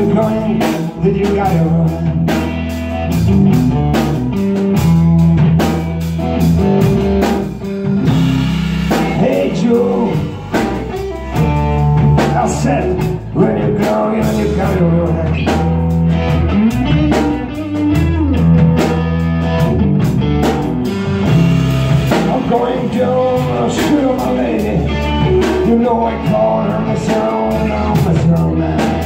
you gotta run Hey Joe I said when you're growing and you gotta run going down, shoot my lady. You know I call her my sound, I'm my sound man.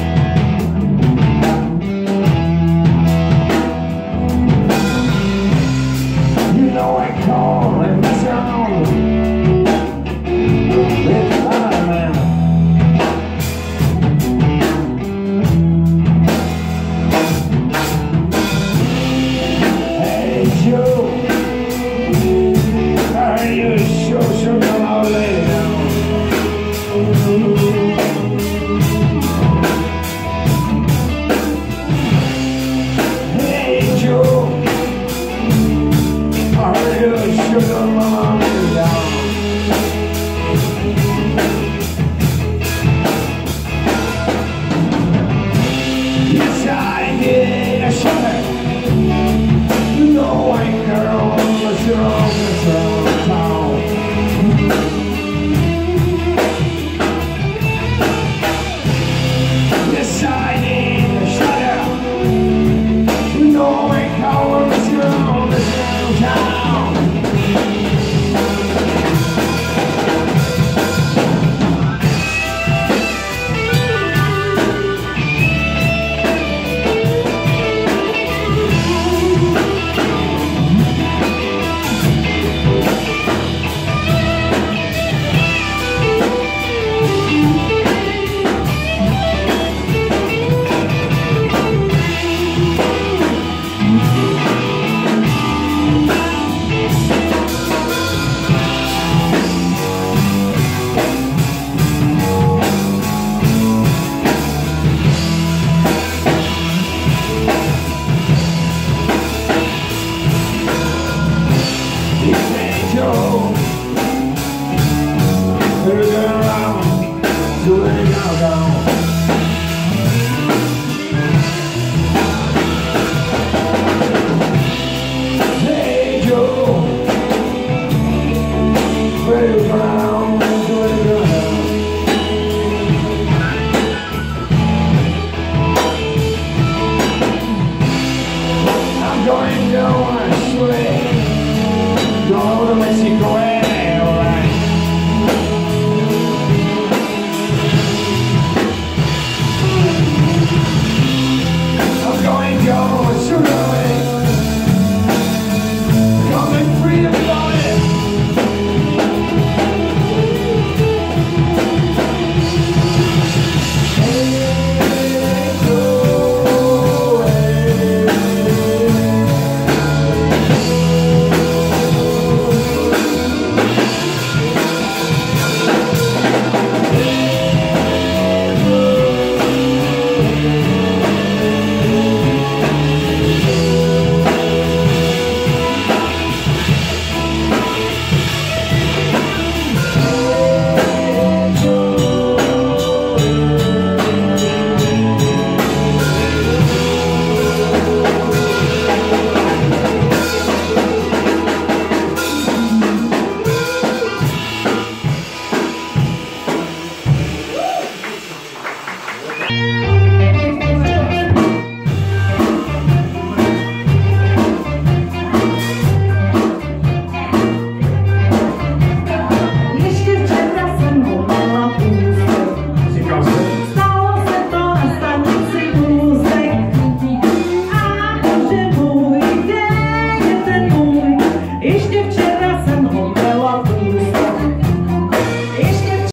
Do it now, on.